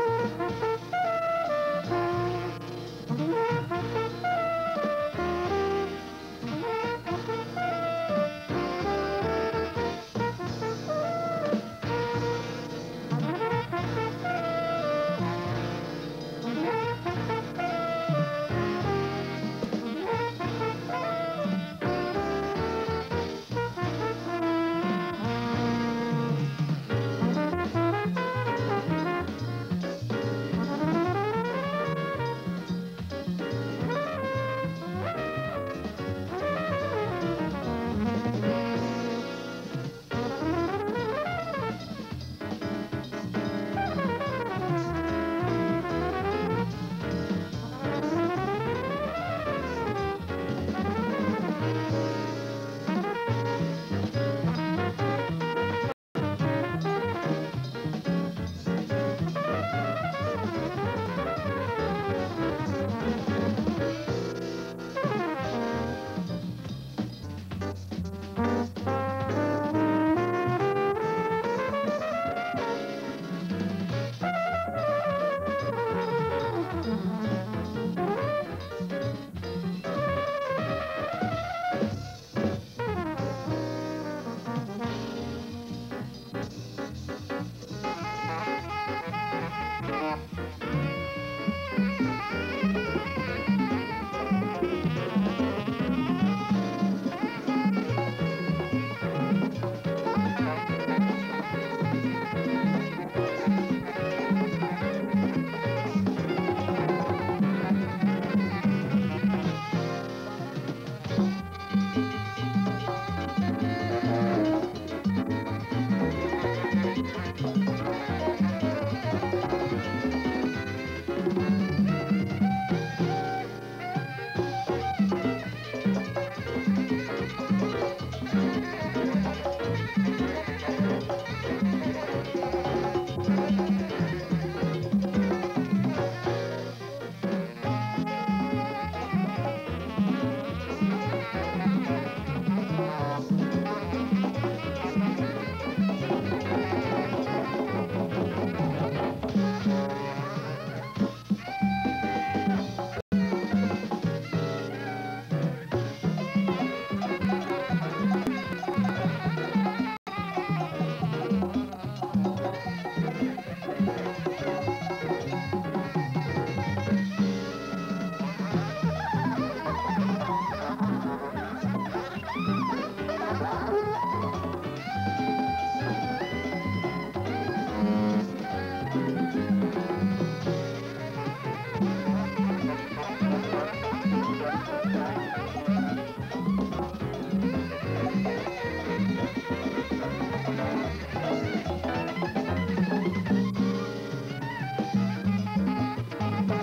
Thank you.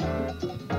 あっ。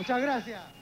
Muchas gracias.